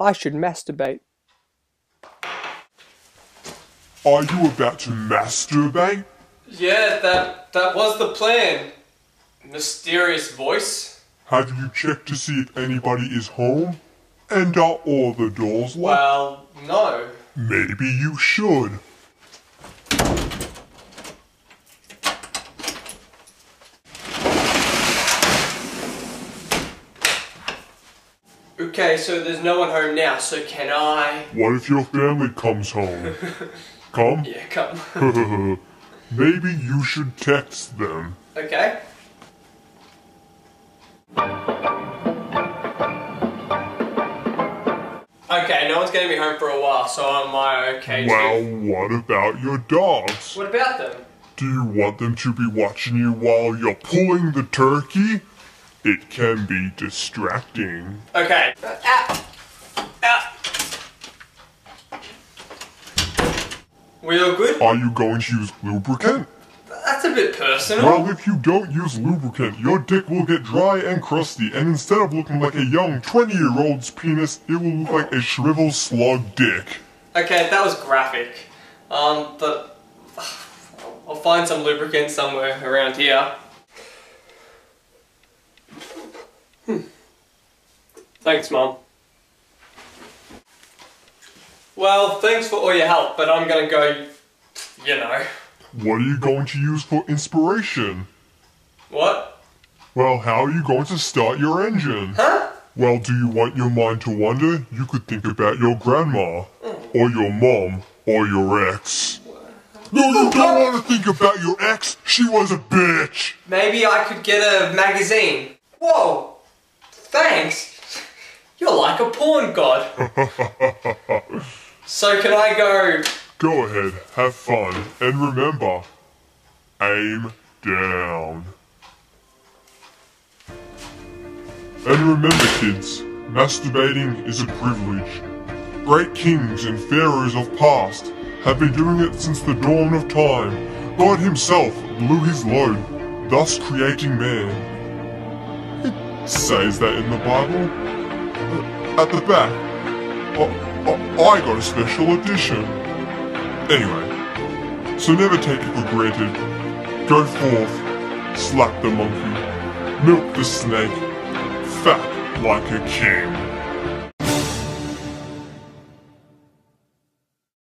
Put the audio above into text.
I should masturbate. Are you about to masturbate? Yeah, that that was the plan. Mysterious voice. Have you checked to see if anybody is home? And are all the doors locked? Well, no. Maybe you should. Okay, so there's no one home now, so can I? What if your family comes home? Come? Yeah, come. Maybe you should text them. okay. Okay, no one's gonna be home for a while, so am I okay? Well, too? what about your dogs? What about them? Do you want them to be watching you while you're pulling the turkey? It can be distracting. Okay. Uh, Ow! Ow! We all good? Are you going to use lubricant? That's a bit personal. Well, if you don't use lubricant, your dick will get dry and crusty, and instead of looking like a young 20 year old's penis, it will look like a shriveled slug dick. Okay, that was graphic. Um, but I'll find some lubricant somewhere around here. Thanks, Mom. Well, thanks for all your help, but I'm gonna go, you know. What are you going to use for inspiration? What? Well, how are you going to start your engine? Huh? Well, do you want your mind to wander? You could think about your grandma, or your mom, or your ex. No, you don't want to think about your ex. She was a bitch. Maybe I could get a magazine. Whoa! Thanks! You're like a porn god. so can I go Go ahead, have fun, and remember, aim down. And remember, kids, masturbating is a privilege. Great kings and pharaohs of past have been doing it since the dawn of time. God himself blew his load, thus creating man. It says that in the Bible. At the back, I, I, I got a special edition. Anyway, so never take it for granted. Go forth, slap the monkey, milk the snake, fat like a king.